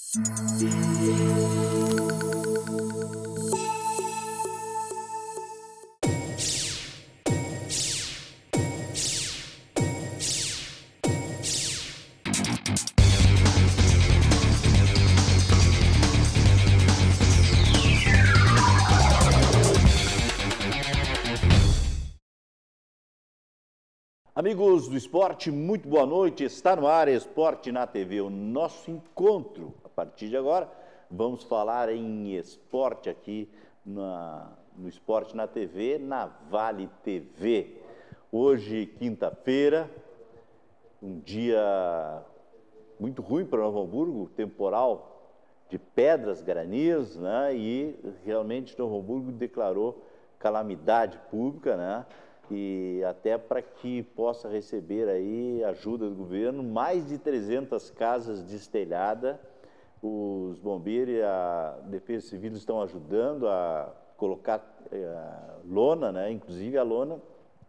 Thank you. Amigos do esporte, muito boa noite. Está no ar Esporte na TV, o nosso encontro. A partir de agora, vamos falar em esporte aqui na, no Esporte na TV, na Vale TV. Hoje, quinta-feira, um dia muito ruim para Novo Hamburgo, temporal de pedras, granizo, né? E realmente Novo Hamburgo declarou calamidade pública, né? E até para que possa receber aí ajuda do governo, mais de 300 casas destelhadas, os bombeiros e a Defesa Civil estão ajudando a colocar a lona, né? inclusive a lona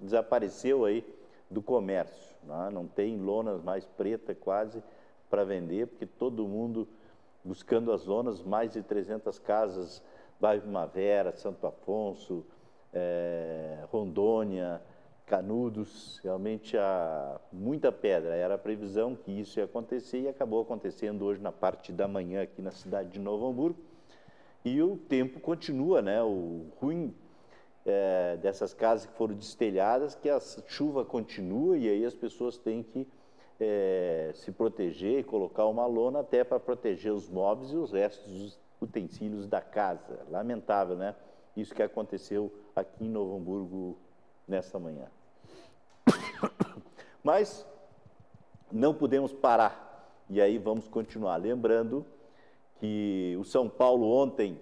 desapareceu aí do comércio, né? não tem lonas mais preta quase para vender, porque todo mundo buscando as lonas, mais de 300 casas, bairro Primavera, Santo Afonso, é, Rondônia, Canudos, realmente há muita pedra. Era a previsão que isso ia acontecer e acabou acontecendo hoje na parte da manhã aqui na cidade de Novo Hamburgo. E o tempo continua, né? O ruim é, dessas casas que foram destelhadas, que a chuva continua e aí as pessoas têm que é, se proteger e colocar uma lona até para proteger os móveis e os restos dos utensílios da casa. Lamentável, né? Isso que aconteceu aqui em Novo Hamburgo nessa manhã. Mas não podemos parar. E aí vamos continuar. Lembrando que o São Paulo ontem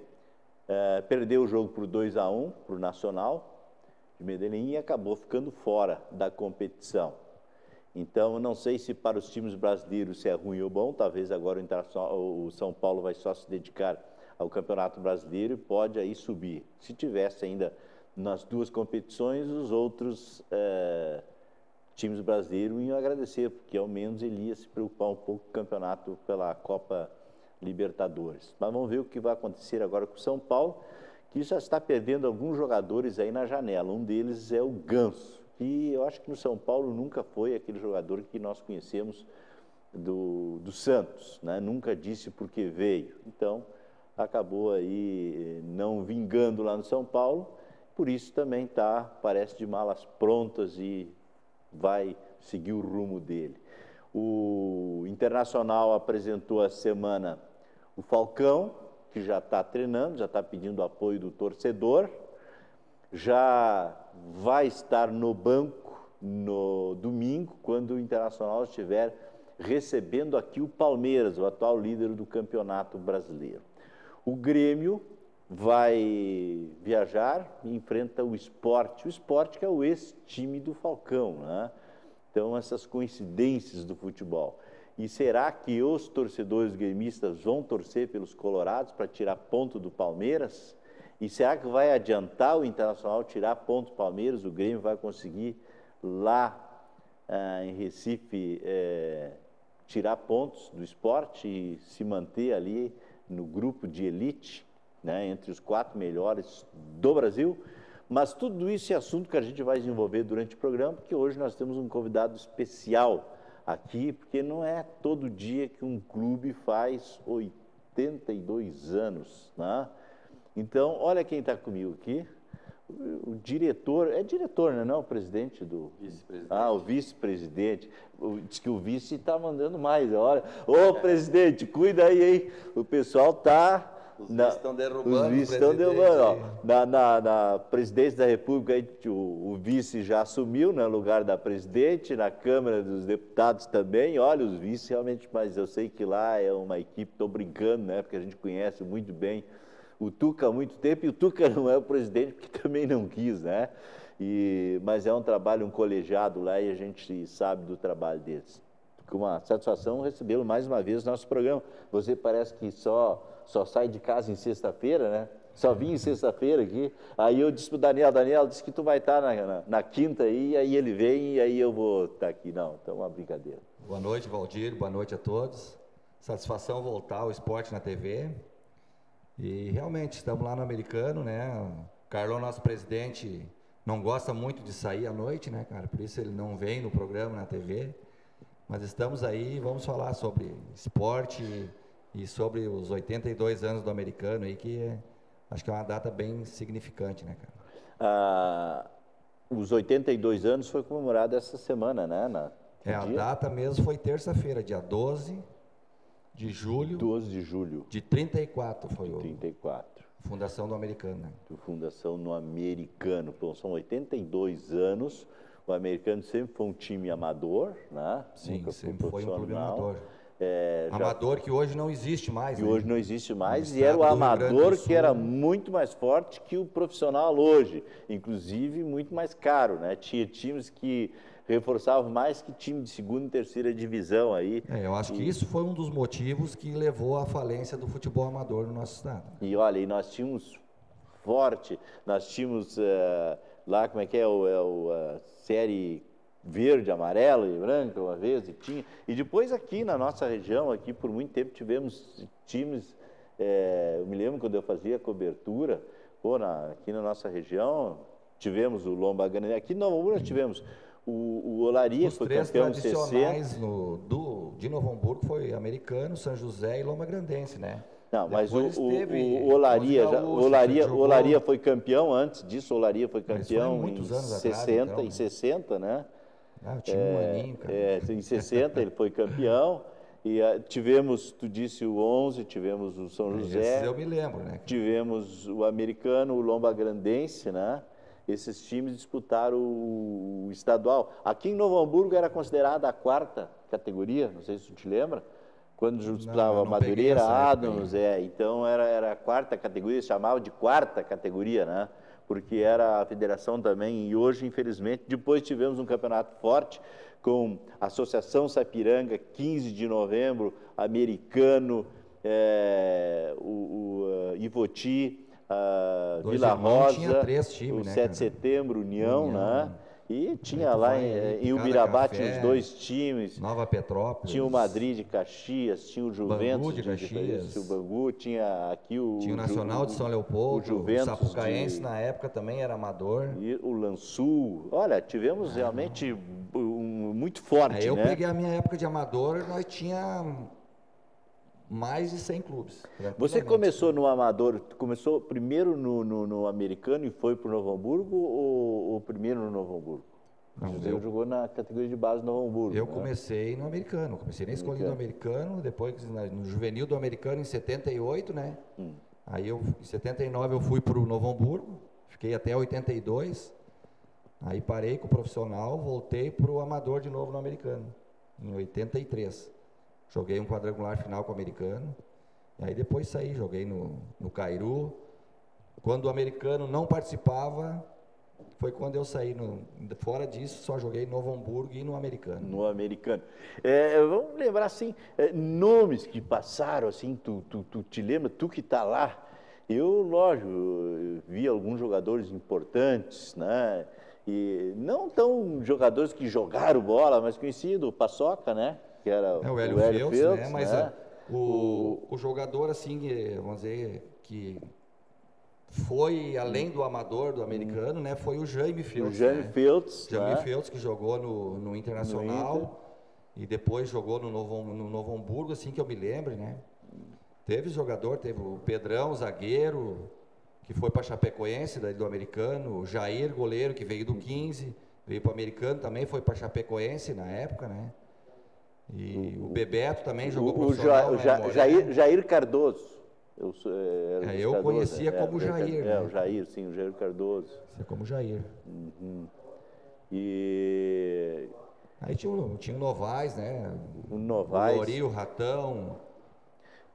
eh, perdeu o jogo por 2 a 1 para o Nacional de Medellín e acabou ficando fora da competição. Então, não sei se para os times brasileiros se é ruim ou bom, talvez agora o, o São Paulo vai só se dedicar ao Campeonato Brasileiro e pode aí subir. Se tivesse ainda nas duas competições, os outros é, times brasileiros iam agradecer, porque ao menos ele ia se preocupar um pouco com o campeonato pela Copa Libertadores. Mas vamos ver o que vai acontecer agora com o São Paulo, que já está perdendo alguns jogadores aí na janela. Um deles é o Ganso, que eu acho que no São Paulo nunca foi aquele jogador que nós conhecemos do, do Santos, né? nunca disse por que veio. Então, acabou aí eh, não vingando lá no São Paulo, por isso também está, parece de malas prontas e vai seguir o rumo dele. O Internacional apresentou a semana o Falcão, que já está treinando, já está pedindo apoio do torcedor, já vai estar no banco no domingo, quando o Internacional estiver recebendo aqui o Palmeiras, o atual líder do Campeonato Brasileiro. O Grêmio vai viajar e enfrenta o esporte. O esporte que é o ex-time do Falcão, né? Então, essas coincidências do futebol. E será que os torcedores gremistas vão torcer pelos colorados para tirar ponto do Palmeiras? E será que vai adiantar o Internacional tirar ponto do Palmeiras? O Grêmio vai conseguir lá ah, em Recife eh, tirar pontos do esporte e se manter ali no grupo de elite, né, entre os quatro melhores do Brasil. Mas tudo isso é assunto que a gente vai desenvolver durante o programa, porque hoje nós temos um convidado especial aqui, porque não é todo dia que um clube faz 82 anos. Né? Então, olha quem está comigo aqui o diretor, é diretor, né, não é o presidente do... Vice-presidente. Ah, o vice-presidente. Diz que o vice está mandando mais. Olha, ô presidente, cuida aí, hein? O pessoal está... Os vice estão derrubando Os vice estão derrubando. Ó, na, na, na, presidência da República, o, o, vice já assumiu no né, lugar da presidente, na Câmara dos Deputados também. Olha, os vice realmente, mas eu sei que lá é uma equipe, estou brincando, né? Porque a gente conhece muito bem o Tuca há muito tempo, e o Tuca não é o presidente porque também não quis, né? E, mas é um trabalho, um colegiado lá e a gente sabe do trabalho deles. Com uma satisfação recebê-lo mais uma vez no nosso programa. Você parece que só, só sai de casa em sexta-feira, né? Só vim em sexta-feira aqui. Aí eu disse o Daniel, Daniel, disse que tu vai estar na, na, na, quinta aí, aí ele vem e aí eu vou estar aqui. Não, então é uma brincadeira. Boa noite, Valdir, boa noite a todos. Satisfação voltar ao esporte na TV. E realmente estamos lá no americano, né? O Carlão, nosso presidente, não gosta muito de sair à noite, né, cara? Por isso ele não vem no programa na TV. Mas estamos aí, vamos falar sobre esporte e sobre os 82 anos do americano aí, que é, acho que é uma data bem significante, né, cara? Ah, os 82 anos foi comemorado essa semana, né? Na, é, a data mesmo foi terça-feira, dia 12 de julho. 12 de julho. De 34 foi de 34. o. Fundação do Americano. Né? Fundação no Americano. Então, são 82 anos. O americano sempre foi um time amador, né? Sim, Nunca sempre foi um clube amador. É, amador já... que hoje não existe mais. Que né? hoje não existe mais e era o amador que era muito mais forte que o profissional hoje, inclusive muito mais caro, né? Tinha times que reforçava mais que time de segunda e terceira divisão aí. É, eu acho e... que isso foi um dos motivos que levou à falência do futebol amador no nosso estado. E olha, e nós tínhamos forte, nós tínhamos uh, lá, como é que é, o, é o a série verde, amarela e branca uma vez, e tinha. E depois aqui na nossa região, aqui por muito tempo tivemos times, é, eu me lembro quando eu fazia cobertura, pô, na, aqui na nossa região, tivemos o Lomba Grande, aqui no Novo nós tivemos o, o Olaria Os foi três campeão de 60. No, do, de Novo Hamburgo foi americano, São José e Loma Grandense, né? Não, mas o, o, o, Olaria, já, o Olaria, jogou... Olaria foi campeão antes disso, o Olaria foi campeão foi em 60, atrás, então, em 60, né? Ah, tinha um é, aninho, cara. É, em 60 ele foi campeão. E uh, tivemos, tu disse o 11, tivemos o São José. Esse eu me lembro, né? Tivemos o americano, o Lomba Grandense, né? Esses times disputaram o, estadual. Aqui em Novo Hamburgo era considerada a quarta categoria, não sei se tu te lembra, quando disputava Madureira, Adams, é, então era, era a quarta categoria, chamava de quarta categoria, né? Porque era a federação também, e hoje, infelizmente, depois tivemos um campeonato forte com a Associação Sapiranga, 15 de novembro, americano, é, o, o uh, Ivoti, uh, Vila Rosa, time, o né, 7 de setembro, União, União, né? E tinha lá em, em Ubirabá tinha os dois times. Nova Petrópolis. Tinha o Madrid de Caxias, tinha o Juventus Bangu de Caxias. De, o Bangu, tinha aqui o. Tinha o Nacional de São Leopoldo. O Juventus. O Sapucaense de, na época também era amador. E o Lançul. Olha, tivemos ah, realmente um, muito forte. É, eu né? peguei a minha época de amador, nós tinha mais de 100 clubes. Você começou no amador, começou primeiro no, no, no americano e foi para o Novo Hamburgo ou, ou, primeiro no Novo Hamburgo? Não, Você eu, jogou na categoria de base do Novo Hamburgo. Eu né? comecei no americano, comecei na escolinha do americano, depois no juvenil do americano em 78, né? Hum. Aí eu, em 79 eu fui para o Novo Hamburgo, fiquei até 82. Aí parei com o profissional, voltei para o amador de novo no americano, em 83. Joguei um quadrangular final com o americano. E aí depois saí, joguei no, no Cairu. Quando o americano não participava, foi quando eu saí. No, fora disso, só joguei no Novo Hamburgo e no americano. No americano. É, vamos lembrar, assim, é, nomes que passaram, assim, tu, tu, tu te lembra, tu que está lá. Eu, lógico, vi alguns jogadores importantes, né? E não tão jogadores que jogaram bola, mas conhecido, o Paçoca, né? Que era é, o Hélio, o Hélio Fields, Fields, né? Mas né? A, o, o jogador, assim, vamos dizer, que foi além do amador do americano, né? Foi o Jaime Fields. O Jaime né? Fields. Jaime né? Fields que jogou no, no Internacional no e depois jogou no Novo, no Novo Hamburgo, assim que eu me lembro, né? Teve jogador, teve o Pedrão, zagueiro, que foi para Chapecoense, daí do americano, o Jair, goleiro, que veio do 15, veio para o americano também, foi para Chapecoense na época, né? E o Bebeto também jogou o, profissional. O ja, né, Jair, Jair, Cardoso. Eu, é, eu Cardoso, conhecia é, como Jair. É, né? o Jair, sim, o Jair Cardoso. Conhecia como Jair. Uhum. E. Aí tinha, tinha o Novaes, né? O Novaes. O Lori, o Ratão.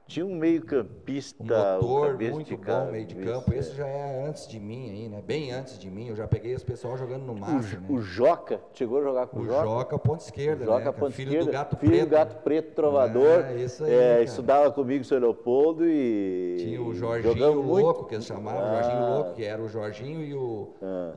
Tinha um meio campista. Um motor muito cara, bom, meio de campo. Esse já é antes de mim aí, né? Bem antes de mim. Eu já peguei esse pessoal jogando no Márcio, o, né? O Joca, chegou a jogar com o, o Joca? Joca, ponta esquerda, Joca, né? Ponta filho esquerda, do Gato filho Preto. do Gato Preto, trovador. É, isso aí, é, estudava comigo em São Leopoldo e... Tinha o Jorginho Louco, muito. que eles chamavam, Ah. Jorginho Louco, que era o Jorginho e o,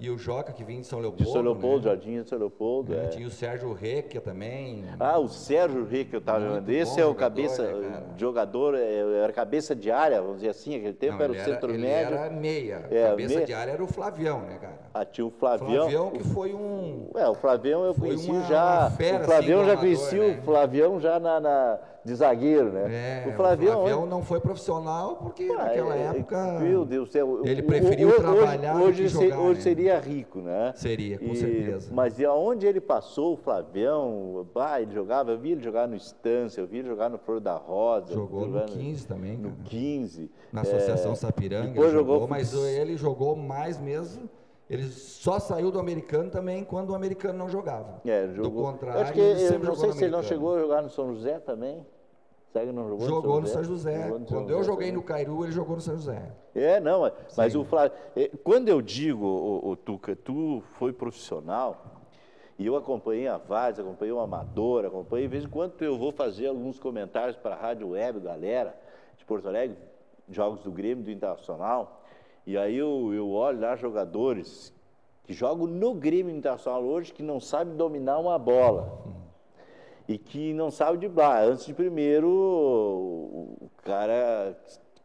e o Joca, que vinha de São Leopoldo. De São Leopoldo, né? Jardim de São Leopoldo. É, é. Tinha o Sérgio Requia também. Ah, o Sérgio Rick que eu estava Muito jogando. Esse é o jogador, cabeça, né, jogador, é, era cabeça de área, vamos dizer assim, aquele tempo Não, era o ele centro ele médio. era meia. É, Cabeça meia. de área era o Flavião, né, cara? Ah, tinha o Flavião. Flavião que foi um... É, o Flavião eu conheci uma- já. uma fera, o Flavião assim, já conheci amador, o né? Flavião já na, na- de zagueiro, né? É, o Flavião, onde- não foi profissional porque Ah, naquela é, época Meu Deus do céu. ele o- preferiu o- trabalhar hoje, hoje, jogar, hoje né? seria rico, né? Seria, com E- certeza. Mas e aonde ele passou, o Flavião, bah, ele jogava, eu vi ele jogar no Estância, eu vi ele jogar no Flor da Rosa. jogou no 15 também, No cara. 15. Na é, Associação Sapiranga depois ele jogou, jogou mas ele jogou mais mesmo. Ele só saiu do americano também quando o americano não jogava. É, Do jogou. contrário, Acho que ele eu sempre não jogou sei no se ele não chegou a jogar no São José também. Será que não jogou, Jogou no São José? Jogou no São Quando eu José joguei também. no Cairu, ele jogou no São José. É, não, mas- o Flávio, eh, quando eu digo, o, Tuca, tu foi profissional, e eu acompanhei a Vaz, acompanhei o Amador, acompanhei, de vez em quando eu vou fazer alguns comentários para a Rádio Web, galera, de Porto Alegre, jogos do Grêmio, do Internacional, e aí eu, eu olho lá jogadores que jogam no Grêmio Internacional hoje, que não sabem dominar uma bola e que não sabe driblar. Antes de primeiro, o cara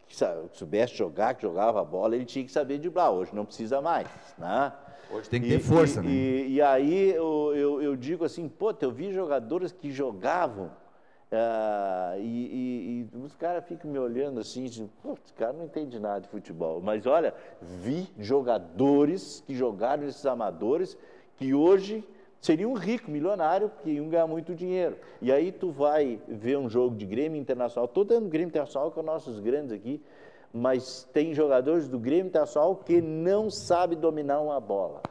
que soubesse jogar, que jogava a bola, ele tinha que saber driblar. Hoje não precisa mais, né? Hoje tem que ter força, e, né? E, e aí eu, eu, eu digo assim, pô, eu vi jogadores que jogavam ah, e, os caras ficam me olhando assim, assim, pô, esse cara não entende nada de futebol. Mas olha, vi jogadores que jogaram esses amadores que hoje seriam ricos, milionários, porque iam ganhar muito dinheiro. E aí tu vai ver um jogo de Grêmio Internacional, estou dando Grêmio Internacional com nossos grandes aqui, mas tem jogadores do Grêmio Internacional que não sabem dominar uma bola.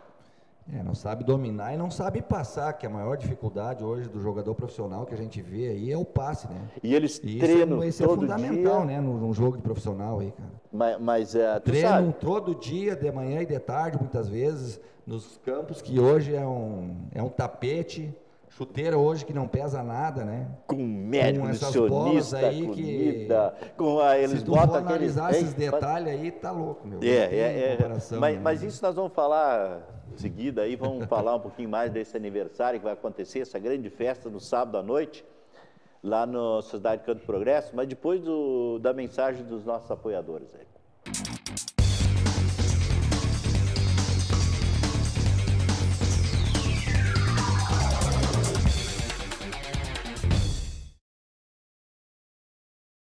É, não sabe dominar e não sabe passar, que a maior dificuldade hoje do jogador profissional que a gente vê aí é o passe, né? E eles E treinam isso é, isso é todo fundamental, dia, né, num, jogo de profissional aí, cara. mas, mas é, Treinam sabe, todo dia, de manhã e de tarde, muitas vezes, nos campos que hoje é um, é um tapete, chuteira hoje que não pesa nada, né? com médico, com essas bolas aí que- comida, com a, eles Se tu botam for analisar esses detalhes aí, tá louco, meu. É, é, é. Mas, né? mas isso nós vamos falar em seguida aí, vamos falar um pouquinho mais desse aniversário que vai acontecer, essa grande festa no sábado à noite, lá na Sociedade Canto Progresso, mas depois do- da mensagem dos nossos apoiadores aí.